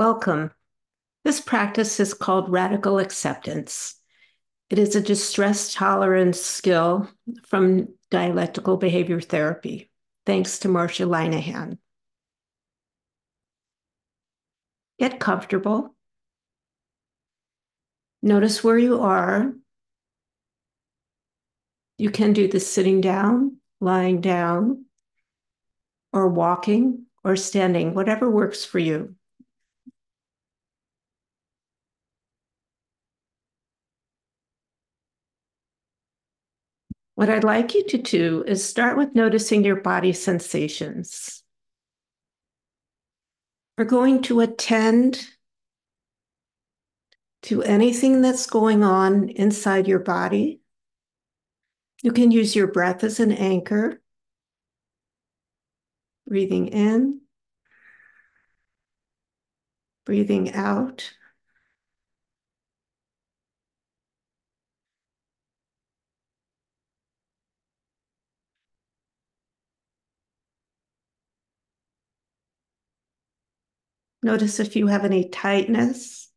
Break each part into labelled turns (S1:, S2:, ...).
S1: Welcome. This practice is called radical acceptance. It is a distress tolerance skill from dialectical behavior therapy, thanks to Marsha Linehan. Get comfortable. Notice where you are. You can do this sitting down, lying down, or walking or standing, whatever works for you. What I'd like you to do is start with noticing your body sensations. We're going to attend to anything that's going on inside your body. You can use your breath as an anchor. Breathing in, breathing out. Notice if you have any tightness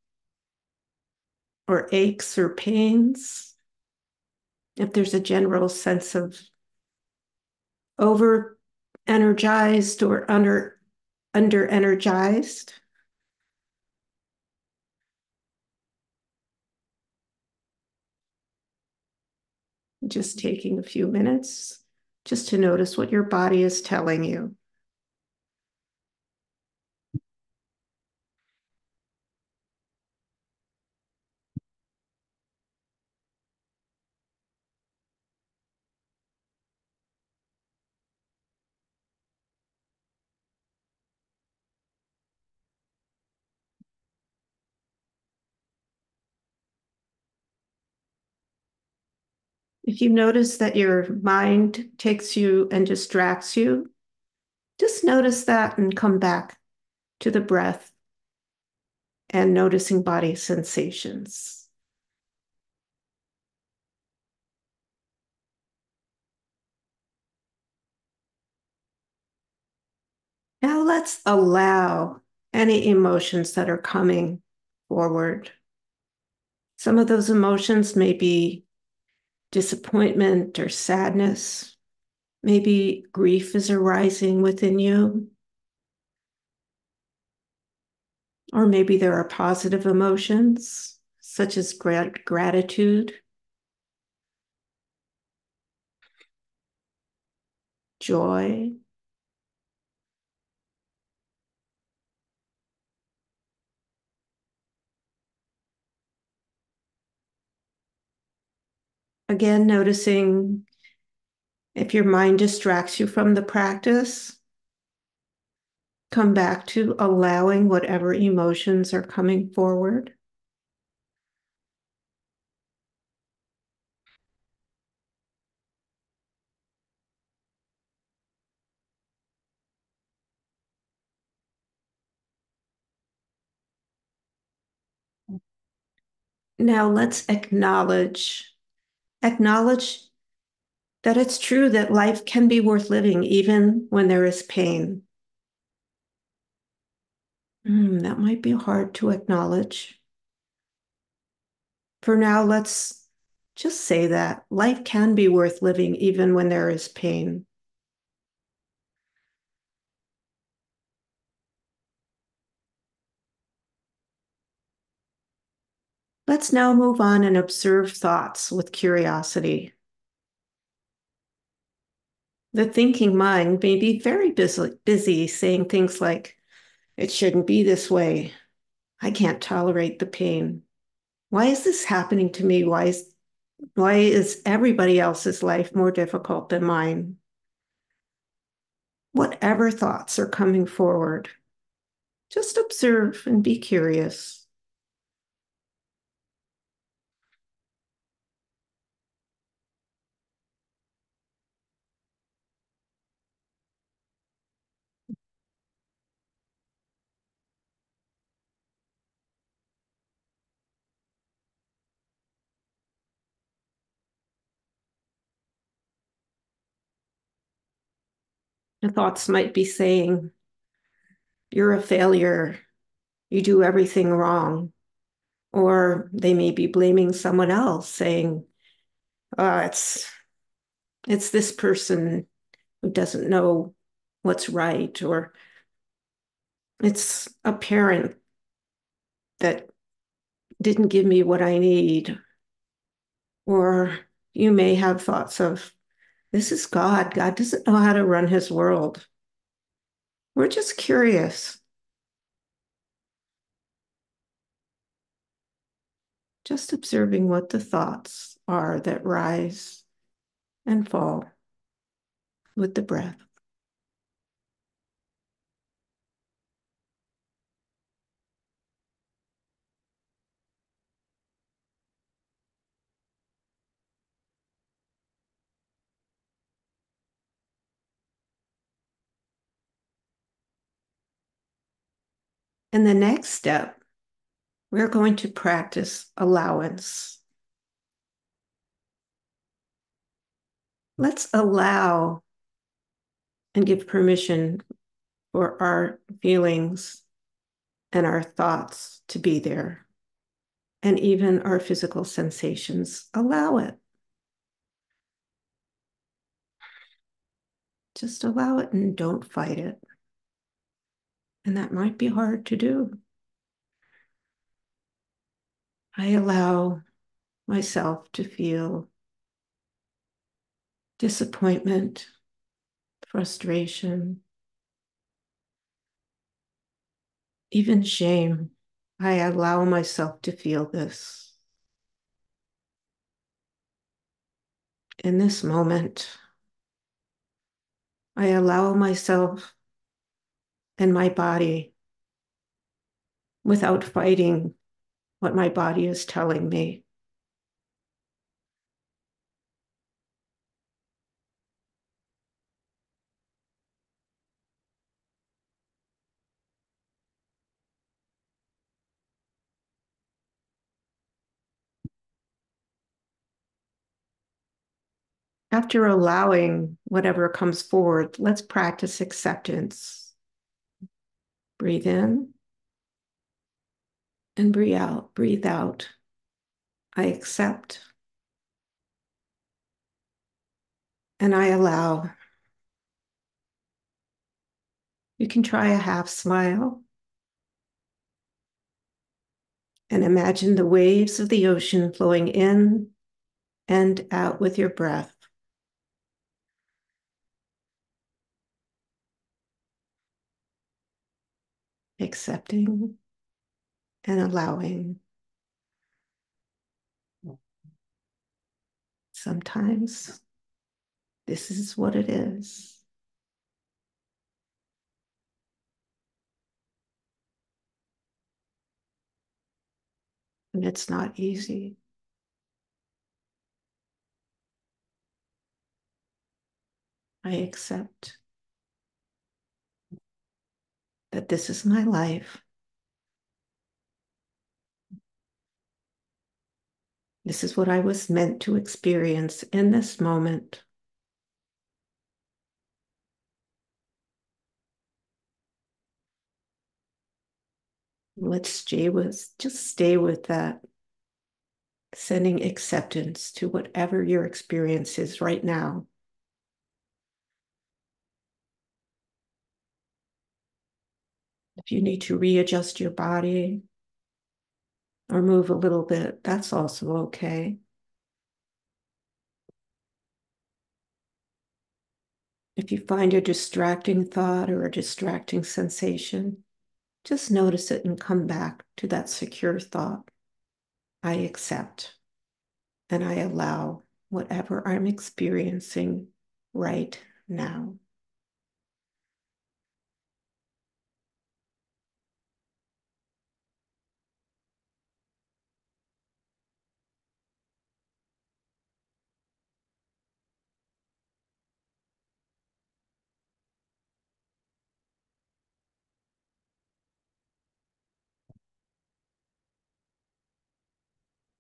S1: or aches or pains. If there's a general sense of over energized or under under energized. Just taking a few minutes just to notice what your body is telling you. If you notice that your mind takes you and distracts you, just notice that and come back to the breath and noticing body sensations. Now let's allow any emotions that are coming forward. Some of those emotions may be disappointment or sadness. Maybe grief is arising within you. Or maybe there are positive emotions, such as grat- gratitude, joy. Again, noticing if your mind distracts you from the practice, come back to allowing whatever emotions are coming forward. Now let's acknowledge acknowledge that it's true that life can be worth living even when there is pain. Mm, that might be hard to acknowledge. For now, let's just say that life can be worth living even when there is pain. Let's now move on and observe thoughts with curiosity. The thinking mind may be very busy, busy saying things like, it shouldn't be this way. I can't tolerate the pain. Why is this happening to me? Why is, why is everybody else's life more difficult than mine? Whatever thoughts are coming forward, just observe and be curious. Thoughts might be saying, You're a failure. you do everything wrong. Or they may be blaming someone else, saying, oh, it's it's this person who doesn't know what's right, or it's a parent that didn't give me what I need. Or you may have thoughts of, this is God. God doesn't know how to run his world. We're just curious. Just observing what the thoughts are that rise and fall with the breath. And the next step, we're going to practice allowance. Let's allow and give permission for our feelings and our thoughts to be there, and even our physical sensations. Allow it. Just allow it and don't fight it. And that might be hard to do. I allow myself to feel disappointment, frustration, even shame. I allow myself to feel this. In this moment, I allow myself and my body without fighting what my body is telling me. After allowing whatever comes forward, let's practice acceptance. Breathe in and breathe out. Breathe out. I accept and I allow. You can try a half smile and imagine the waves of the ocean flowing in and out with your breath. Accepting and allowing. Sometimes this is what it is. And it's not easy. I accept that this is my life. This is what I was meant to experience in this moment. Let's stay with, just stay with that, sending acceptance to whatever your experience is right now. If you need to readjust your body or move a little bit, that's also okay. If you find a distracting thought or a distracting sensation, just notice it and come back to that secure thought. I accept and I allow whatever I'm experiencing right now.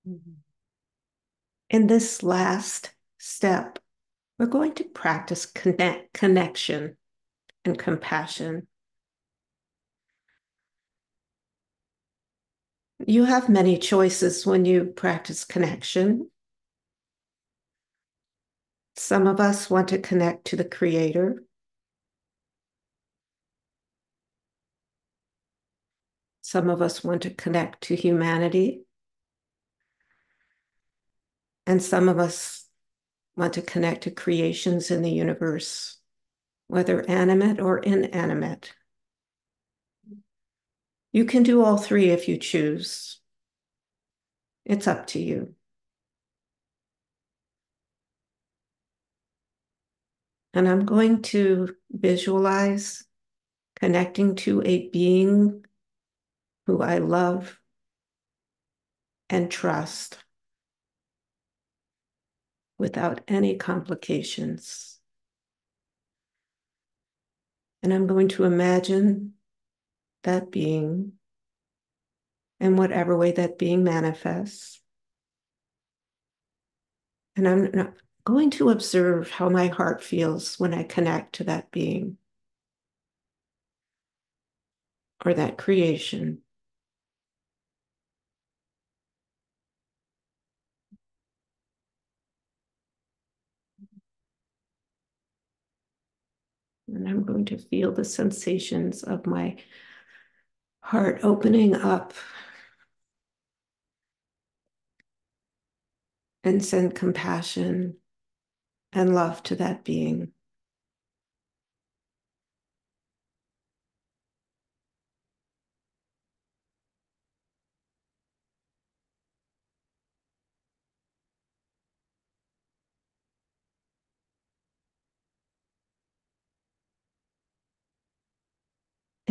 S1: Mm-hmm. In this last step, we're going to practice connect, connection and compassion. You have many choices when you practice connection. Some of us want to connect to the Creator. Some of us want to connect to humanity. And some of us want to connect to creations in the universe, whether animate or inanimate. You can do all three if you choose. It's up to you. And I'm going to visualize connecting to a being who I love and trust without any complications. And I'm going to imagine that being in whatever way that being manifests. And I'm going to observe how my heart feels when I connect to that being or that creation. And I'm going to feel the sensations of my heart opening up and send compassion and love to that being.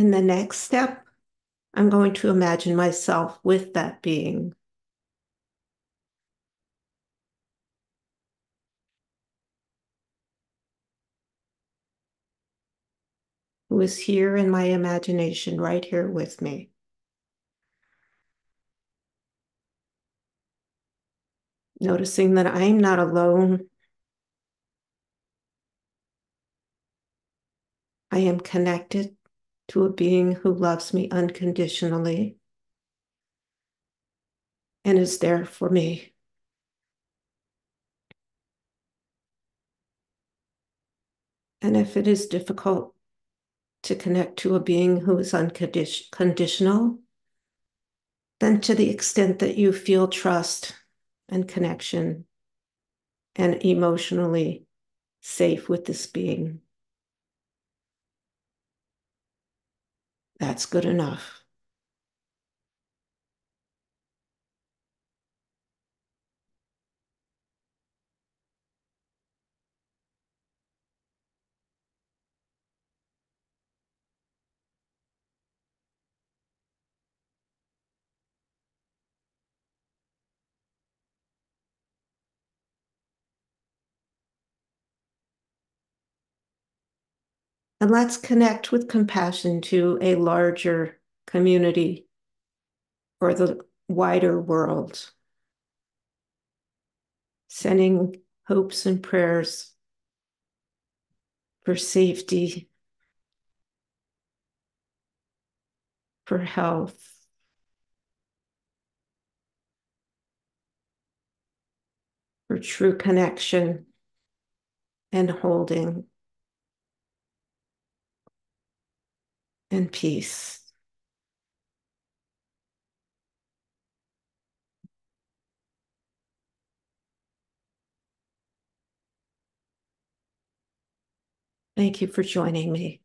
S1: In the next step, I'm going to imagine myself with that being. Who is here in my imagination, right here with me. Noticing that I'm not alone. I am connected to a being who loves me unconditionally and is there for me. And if it is difficult to connect to a being who is unconditional, then to the extent that you feel trust and connection and emotionally safe with this being, That's good enough. And let's connect with compassion to a larger community or the wider world. Sending hopes and prayers for safety, for health, for true connection and holding. And peace. Thank you for joining me.